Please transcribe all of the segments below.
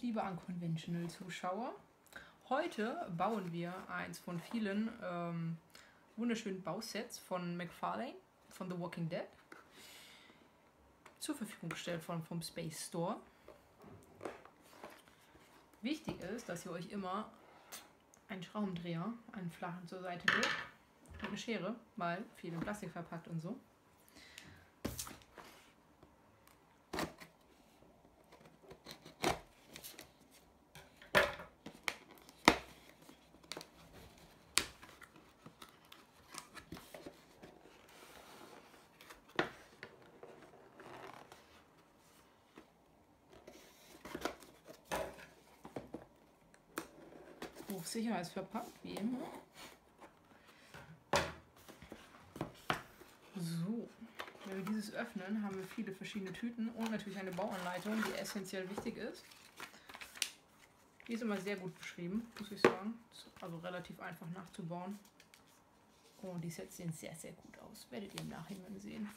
Liebe Unconventional-Zuschauer. Heute bauen wir eins von vielen ähm, wunderschönen Bausets von McFarlane, von The Walking Dead. Zur Verfügung gestellt von, vom Space Store. Wichtig ist, dass ihr euch immer einen Schraubendreher, einen flachen zur Seite legt und eine Schere, weil viel in Plastik verpackt und so. Hochsicherheitsverpackt, wie immer. So, wenn wir dieses öffnen, haben wir viele verschiedene Tüten und natürlich eine Bauanleitung, die essentiell wichtig ist. Die ist immer sehr gut beschrieben, muss ich sagen. Also relativ einfach nachzubauen. Und die Sets sehen sehr, sehr gut aus. Werdet ihr im Nachhinein sehen.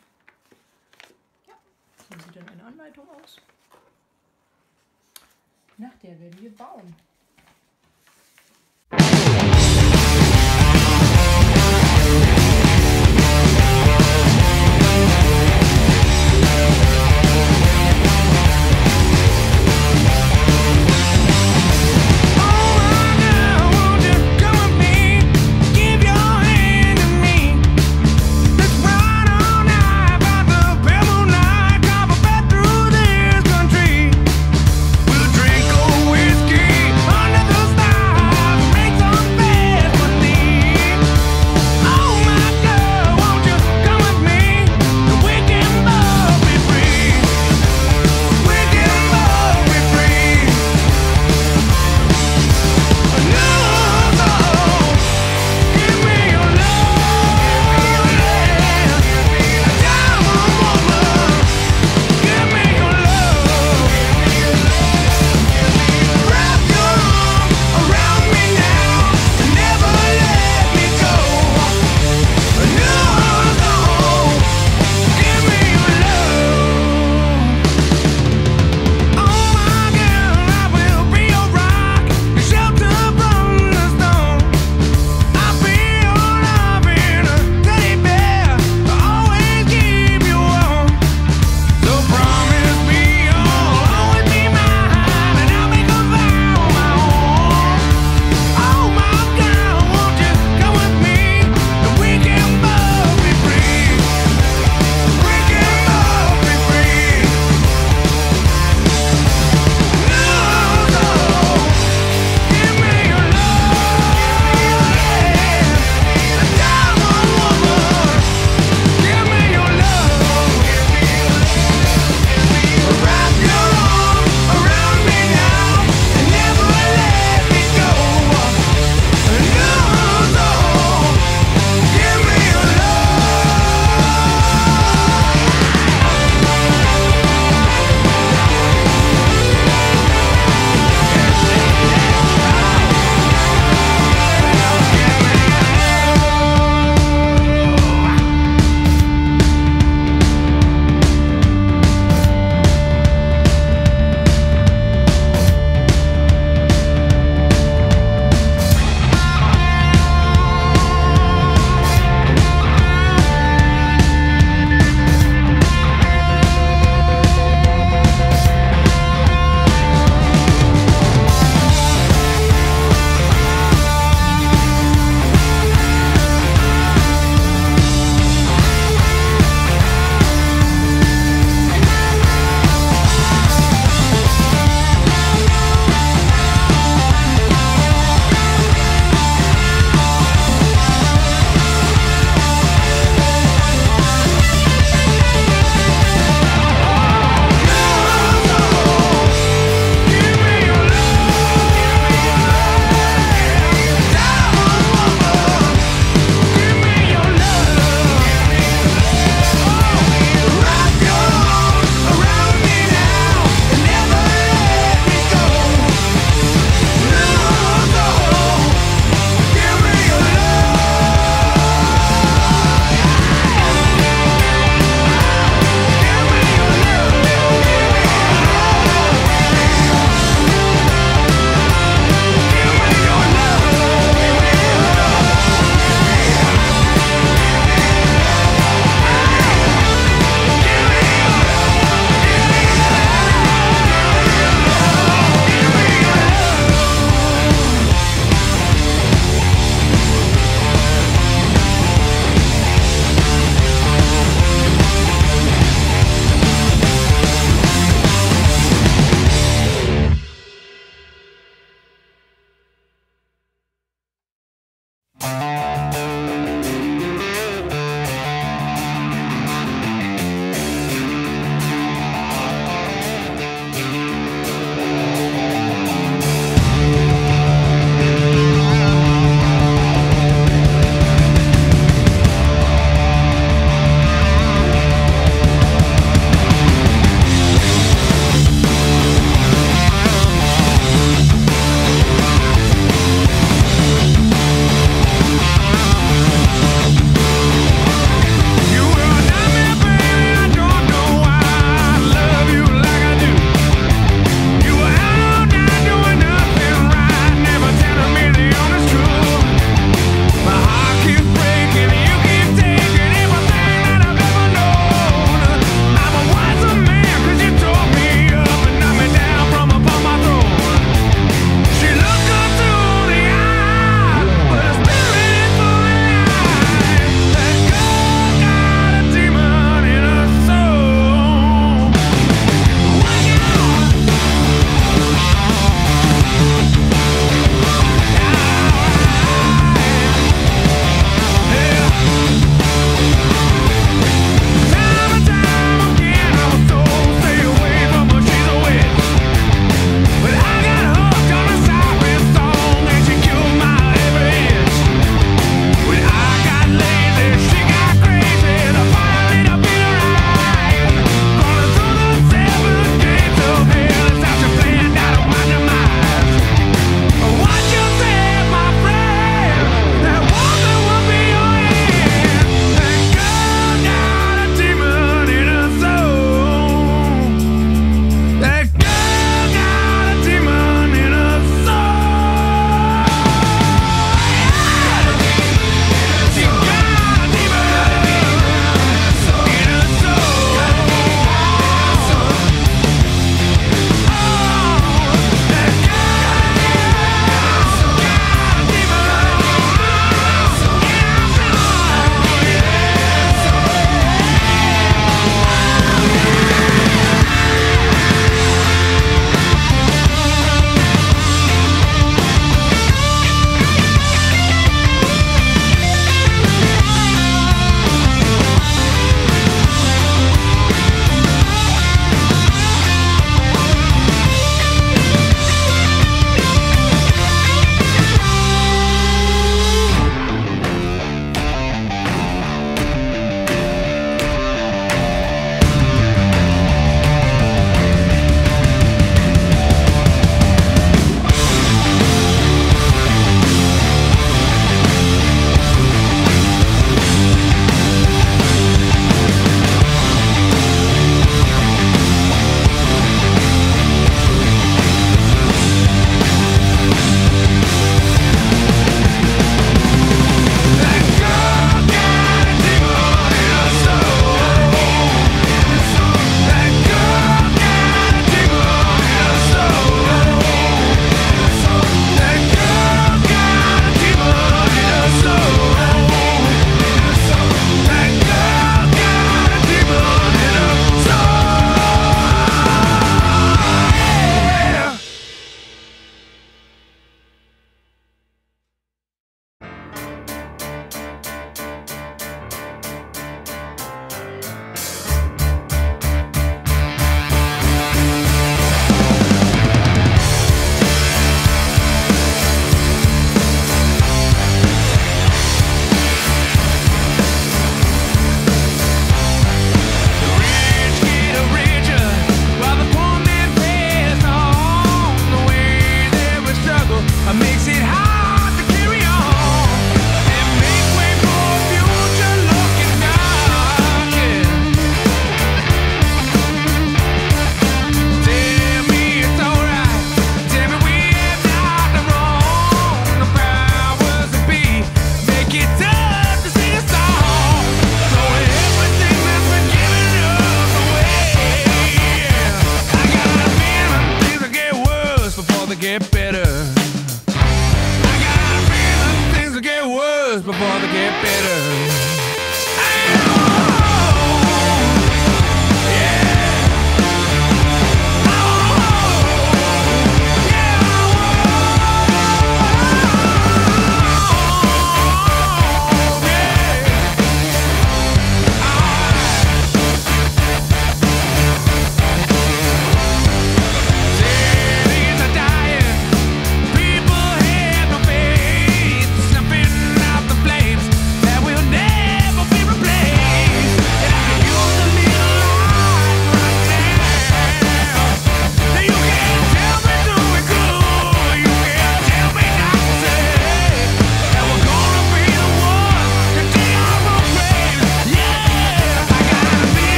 Ja, so sieht dann eine Anleitung aus. Nach der werden wir bauen.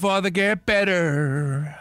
Before they get better.